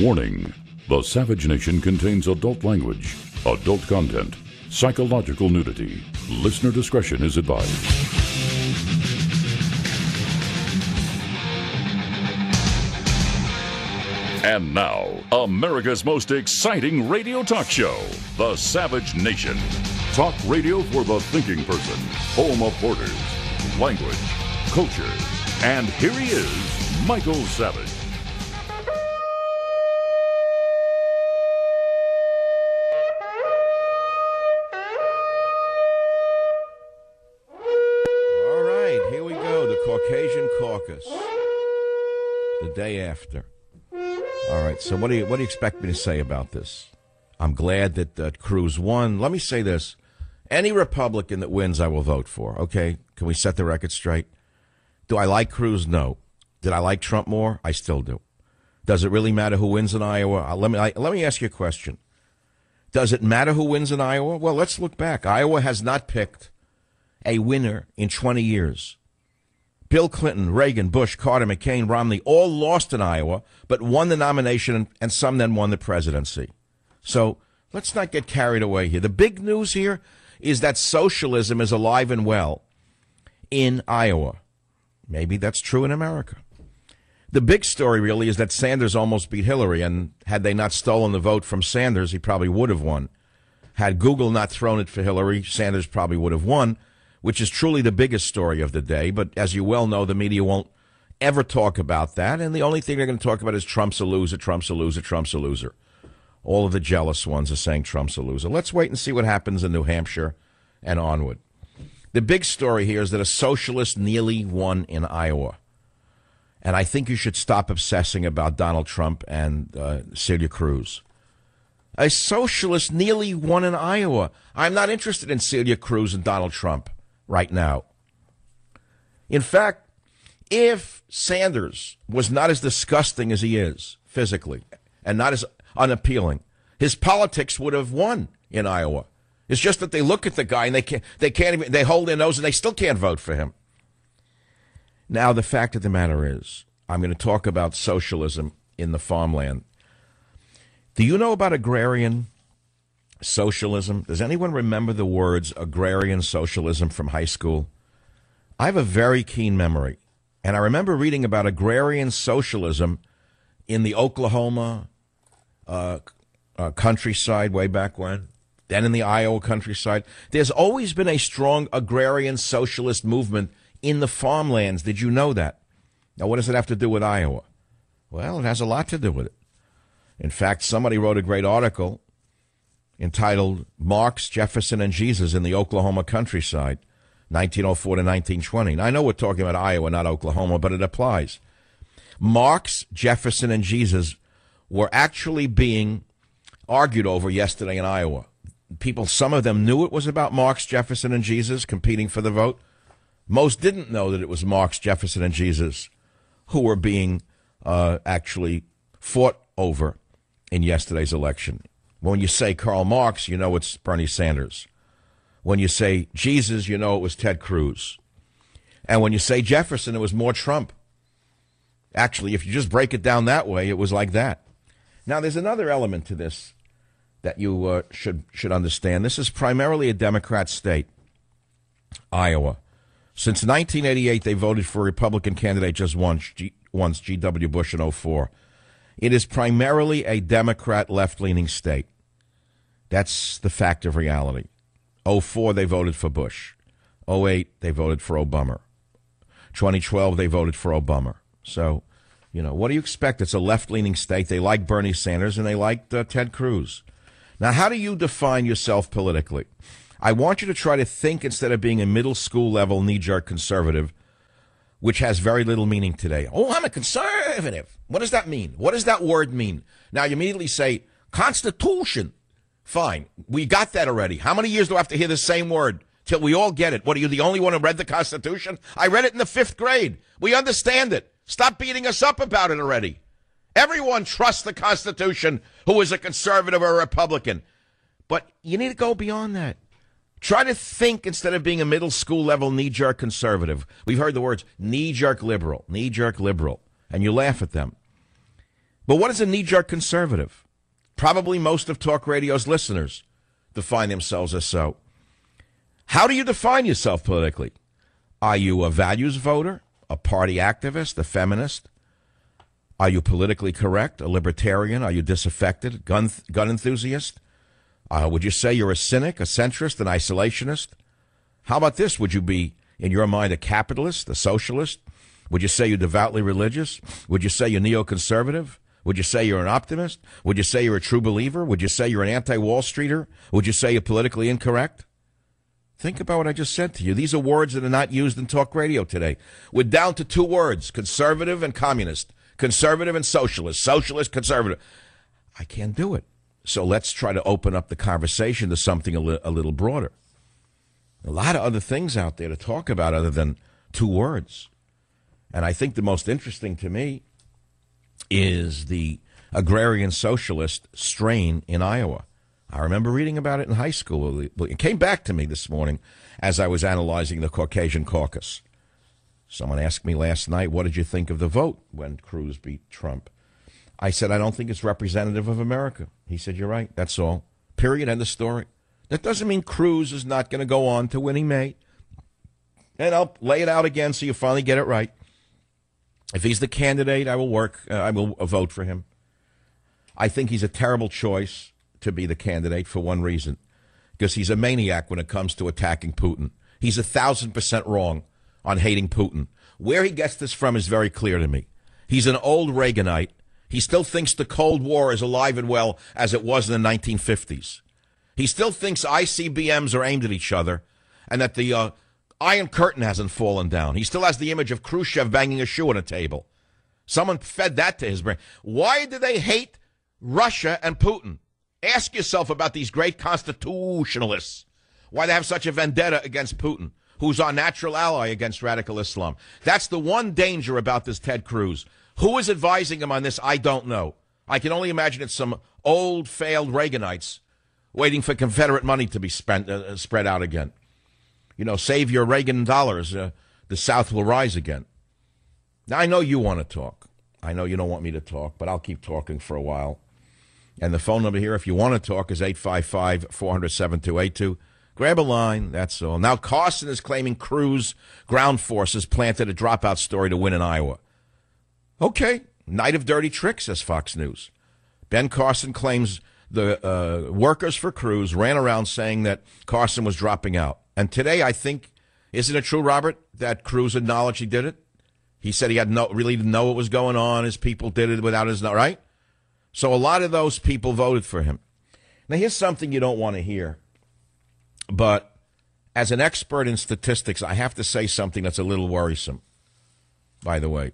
Warning The Savage Nation contains adult language, adult content, psychological nudity. Listener discretion is advised. And now, America's most exciting radio talk show, The Savage Nation. Talk radio for the thinking person, home of borders, language, culture. And here he is, Michael Savage. The day after. All right, so what do you what do you expect me to say about this? I'm glad that uh, Cruz won. Let me say this: any Republican that wins, I will vote for. Okay, can we set the record straight? Do I like Cruz? No. Did I like Trump more? I still do. Does it really matter who wins in Iowa? Uh, let me I, let me ask you a question. Does it matter who wins in Iowa? Well, let's look back. Iowa has not picked a winner in 20 years. Bill Clinton, Reagan, Bush, Carter, McCain, Romney all lost in Iowa, but won the nomination, and some then won the presidency. So let's not get carried away here. The big news here is that socialism is alive and well in Iowa. Maybe that's true in America. The big story really is that Sanders almost beat Hillary, and had they not stolen the vote from Sanders, he probably would have won. Had Google not thrown it for Hillary, Sanders probably would have won, which is truly the biggest story of the day. But as you well know, the media won't ever talk about that, and the only thing they're going to talk about is Trump's a loser, Trump's a loser, Trump's a loser. All of the jealous ones are saying Trump's a loser. Let's wait and see what happens in New Hampshire and onward. The big story here is that a socialist nearly won in Iowa. And I think you should stop obsessing about Donald Trump and uh, Celia Cruz. A socialist nearly won in Iowa. I'm not interested in Celia Cruz and Donald Trump right now. In fact, if Sanders was not as disgusting as he is physically and not as unappealing, his politics would have won in Iowa. It's just that they look at the guy and they can't, they can't even, they hold their nose and they still can't vote for him. Now, the fact of the matter is, I'm going to talk about socialism in the farmland. Do you know about agrarian socialism? Does anyone remember the words agrarian socialism from high school? I have a very keen memory. And I remember reading about agrarian socialism in the Oklahoma uh, uh, countryside way back when, then in the Iowa countryside. There's always been a strong agrarian socialist movement in the farmlands. Did you know that? Now, what does it have to do with Iowa? Well, it has a lot to do with it. In fact, somebody wrote a great article entitled Marx, Jefferson, and Jesus in the Oklahoma Countryside, 1904 to 1920. Now, I know we're talking about Iowa, not Oklahoma, but it applies. Marx, Jefferson, and Jesus were actually being argued over yesterday in Iowa. People, some of them knew it was about Marx, Jefferson, and Jesus competing for the vote. Most didn't know that it was Marx, Jefferson, and Jesus who were being uh, actually fought over in yesterday's election. When you say Karl Marx, you know it's Bernie Sanders. When you say Jesus, you know it was Ted Cruz. And when you say Jefferson, it was more Trump. Actually, if you just break it down that way, it was like that. Now, there's another element to this that you uh, should should understand. This is primarily a Democrat state, Iowa. Since 1988, they voted for a Republican candidate just once, G- once G.W. Bush in 04. It is primarily a Democrat left leaning state. That's the fact of reality. 04, they voted for Bush. 08, they voted for Obama. 2012, they voted for Obama. So, you know, what do you expect? It's a left leaning state. They like Bernie Sanders and they liked uh, Ted Cruz. Now, how do you define yourself politically? I want you to try to think instead of being a middle school level knee jerk conservative, which has very little meaning today. Oh, I'm a conservative. What does that mean? What does that word mean? Now you immediately say Constitution. Fine. We got that already. How many years do I have to hear the same word till we all get it? What are you, the only one who read the Constitution? I read it in the fifth grade. We understand it. Stop beating us up about it already. Everyone trusts the Constitution who is a conservative or a Republican. But you need to go beyond that. Try to think instead of being a middle school level knee jerk conservative. We've heard the words knee jerk liberal, knee jerk liberal, and you laugh at them. But what is a knee jerk conservative? Probably most of talk radio's listeners define themselves as so. How do you define yourself politically? Are you a values voter, a party activist, a feminist? Are you politically correct, a libertarian? Are you disaffected, gun, gun enthusiast? Uh, would you say you're a cynic, a centrist, an isolationist? How about this? Would you be, in your mind, a capitalist, a socialist? Would you say you're devoutly religious? Would you say you're neoconservative? Would you say you're an optimist? Would you say you're a true believer? Would you say you're an anti Wall Streeter? Would you say you're politically incorrect? Think about what I just said to you. These are words that are not used in talk radio today. We're down to two words conservative and communist, conservative and socialist, socialist, conservative. I can't do it. So let's try to open up the conversation to something a, li- a little broader. A lot of other things out there to talk about other than two words. And I think the most interesting to me is the agrarian socialist strain in Iowa. I remember reading about it in high school. It came back to me this morning as I was analyzing the Caucasian caucus. Someone asked me last night, What did you think of the vote when Cruz beat Trump? I said, I don't think it's representative of America. He said, You're right. That's all. Period. End of story. That doesn't mean Cruz is not going to go on to win. He may. And I'll lay it out again so you finally get it right. If he's the candidate, I will work. Uh, I will vote for him. I think he's a terrible choice to be the candidate for one reason, because he's a maniac when it comes to attacking Putin. He's a thousand percent wrong on hating Putin. Where he gets this from is very clear to me. He's an old Reaganite. He still thinks the Cold War is alive and well as it was in the 1950s. He still thinks ICBMs are aimed at each other and that the uh, Iron Curtain hasn't fallen down. He still has the image of Khrushchev banging a shoe on a table. Someone fed that to his brain. Why do they hate Russia and Putin? Ask yourself about these great constitutionalists. Why they have such a vendetta against Putin, who's our natural ally against radical Islam. That's the one danger about this Ted Cruz. Who is advising him on this? I don't know. I can only imagine it's some old, failed Reaganites waiting for Confederate money to be spent, uh, spread out again. You know, save your Reagan dollars. Uh, the South will rise again. Now, I know you want to talk. I know you don't want me to talk, but I'll keep talking for a while. And the phone number here, if you want to talk, is 855 400 7282. Grab a line, that's all. Now, Carson is claiming Cruz ground forces planted a dropout story to win in Iowa. Okay, night of dirty tricks, says Fox News. Ben Carson claims the uh, workers for Cruz ran around saying that Carson was dropping out. And today, I think, isn't it true, Robert, that Cruz acknowledged he did it? He said he had no really didn't know what was going on. His people did it without his right. So a lot of those people voted for him. Now here's something you don't want to hear, but as an expert in statistics, I have to say something that's a little worrisome. By the way,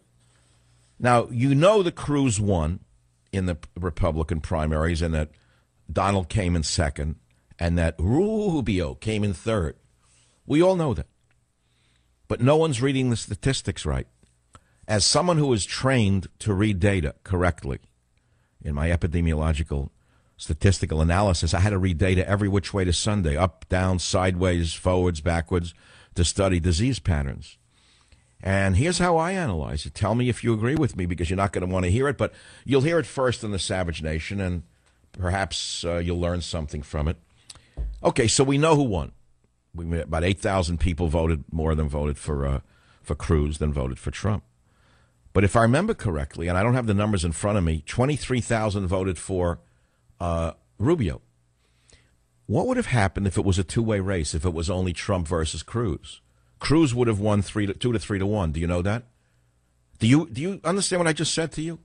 now you know the Cruz won in the Republican primaries, and that Donald came in second, and that Rubio came in third. We all know that. But no one's reading the statistics right. As someone who is trained to read data correctly in my epidemiological statistical analysis, I had to read data every which way to Sunday, up, down, sideways, forwards, backwards, to study disease patterns. And here's how I analyze it. Tell me if you agree with me because you're not going to want to hear it, but you'll hear it first in the Savage Nation and perhaps uh, you'll learn something from it. Okay, so we know who won we about eight thousand people voted more than voted for uh, for Cruz than voted for Trump. But if I remember correctly, and I don't have the numbers in front of me, twenty three thousand voted for uh, Rubio. What would have happened if it was a two way race? If it was only Trump versus Cruz, Cruz would have won three to, two to three to one. Do you know that? Do you do you understand what I just said to you?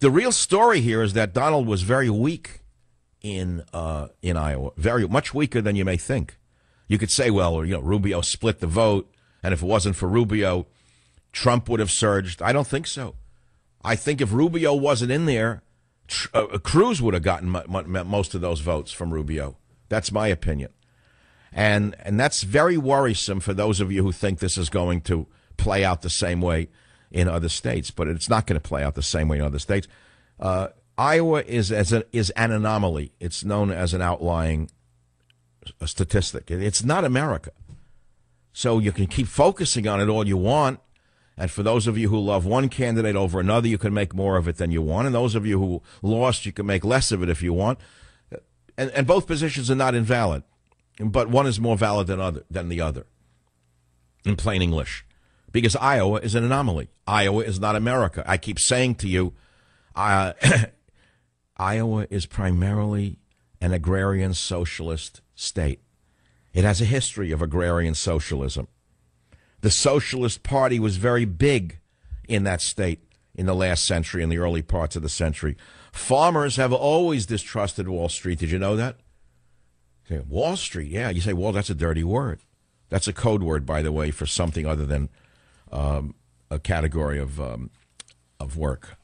The real story here is that Donald was very weak in uh, in Iowa, very much weaker than you may think. You could say, well, you know, Rubio split the vote, and if it wasn't for Rubio, Trump would have surged. I don't think so. I think if Rubio wasn't in there, uh, Cruz would have gotten most of those votes from Rubio. That's my opinion. And and that's very worrisome for those of you who think this is going to play out the same way in other states, but it's not going to play out the same way in other states. Uh, Iowa is as a, is an anomaly. It's known as an outlying a statistic. It's not America. So you can keep focusing on it all you want. And for those of you who love one candidate over another, you can make more of it than you want. And those of you who lost, you can make less of it if you want. And, and both positions are not invalid, but one is more valid than other than the other. In plain English, because Iowa is an anomaly. Iowa is not America. I keep saying to you, uh, Iowa is primarily an agrarian socialist state. It has a history of agrarian socialism. The Socialist Party was very big in that state in the last century, in the early parts of the century. Farmers have always distrusted Wall Street. Did you know that? say, Wall Street, yeah. You say, well, that's a dirty word. That's a code word, by the way, for something other than um, a category of um, of work.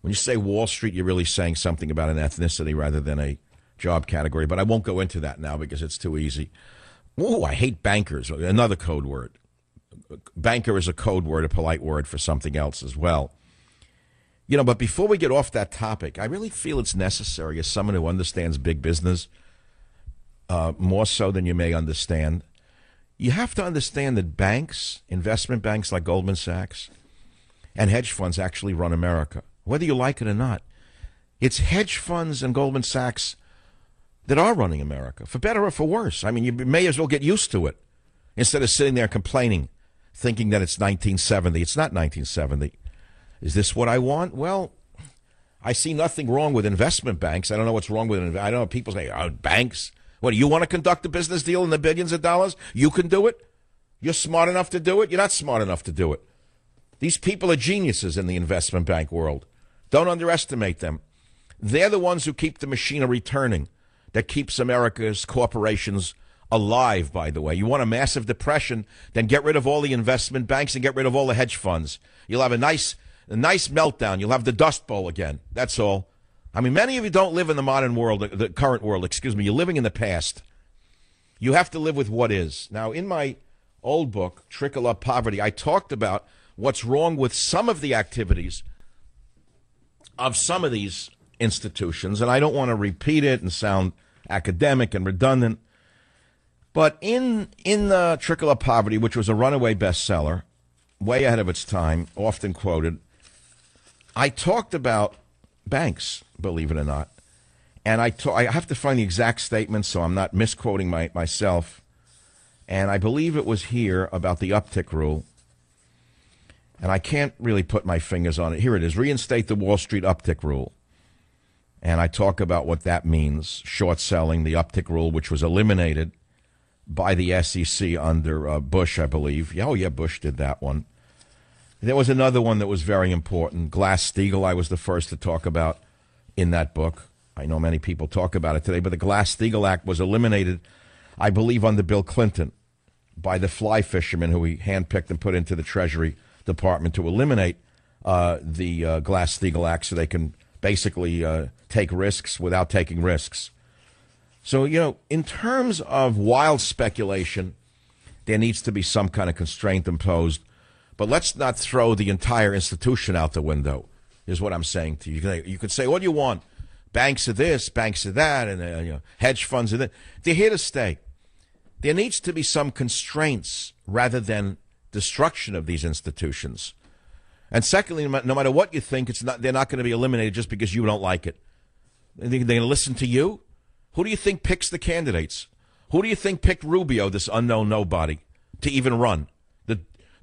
When you say Wall Street, you're really saying something about an ethnicity rather than a job category. But I won't go into that now because it's too easy. Oh, I hate bankers. Another code word. Banker is a code word, a polite word for something else as well. You know, but before we get off that topic, I really feel it's necessary as someone who understands big business uh, more so than you may understand. You have to understand that banks, investment banks like Goldman Sachs, and hedge funds actually run America, whether you like it or not. It's hedge funds and Goldman Sachs that are running America, for better or for worse. I mean, you may as well get used to it instead of sitting there complaining, thinking that it's 1970. It's not 1970. Is this what I want? Well, I see nothing wrong with investment banks. I don't know what's wrong with it. I don't know. People say, oh, banks. What, do you want to conduct a business deal in the billions of dollars? You can do it? You're smart enough to do it? You're not smart enough to do it. These people are geniuses in the investment bank world. Don't underestimate them. They're the ones who keep the machinery turning that keeps America's corporations alive, by the way. You want a massive depression, then get rid of all the investment banks and get rid of all the hedge funds. You'll have a nice a nice meltdown. You'll have the Dust Bowl again. That's all. I mean, many of you don't live in the modern world, the current world, excuse me. You're living in the past. You have to live with what is. Now, in my old book, Trickle Up Poverty, I talked about what's wrong with some of the activities of some of these institutions, and I don't want to repeat it and sound academic and redundant. But in in the Trickle Up Poverty, which was a runaway bestseller, way ahead of its time, often quoted, I talked about banks, believe it or not. And I, ta- I have to find the exact statement so I'm not misquoting my, myself. And I believe it was here about the uptick rule. And I can't really put my fingers on it. Here it is reinstate the Wall Street uptick rule. And I talk about what that means short selling, the uptick rule, which was eliminated by the SEC under uh, Bush, I believe. Yeah, oh, yeah, Bush did that one. There was another one that was very important. Glass Steagall, I was the first to talk about in that book. I know many people talk about it today, but the Glass Steagall Act was eliminated, I believe, under Bill Clinton by the fly fishermen who he handpicked and put into the Treasury Department to eliminate uh, the uh, Glass Steagall Act so they can basically uh, take risks without taking risks. So, you know, in terms of wild speculation, there needs to be some kind of constraint imposed but let's not throw the entire institution out the window, is what I'm saying to you. You can say what you want. Banks are this, banks are that, and uh, you know, hedge funds are that. They're here to stay. There needs to be some constraints rather than destruction of these institutions. And secondly, no matter what you think, it's not, they're not going to be eliminated just because you don't like it. They're going to listen to you? Who do you think picks the candidates? Who do you think picked Rubio, this unknown nobody, to even run?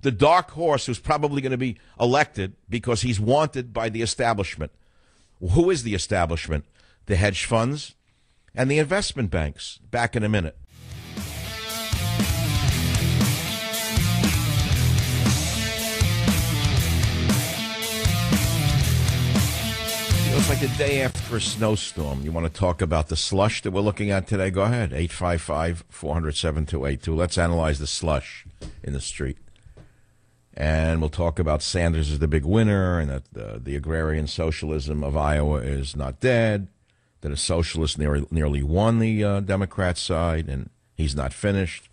the dark horse who's probably going to be elected because he's wanted by the establishment. Who is the establishment? The hedge funds and the investment banks. Back in a minute. It's like the day after a snowstorm. You want to talk about the slush that we're looking at today? Go ahead. 855 400 7282. Let's analyze the slush in the street and we'll talk about Sanders as the big winner, and that the, the agrarian socialism of Iowa is not dead. That a socialist nearly, nearly won the uh, Democrat side, and he's not finished.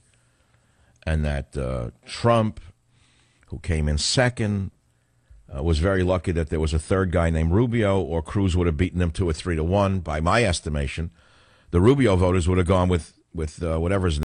And that uh, Trump, who came in second, uh, was very lucky that there was a third guy named Rubio, or Cruz would have beaten him two or three to one. By my estimation, the Rubio voters would have gone with with uh, whatever his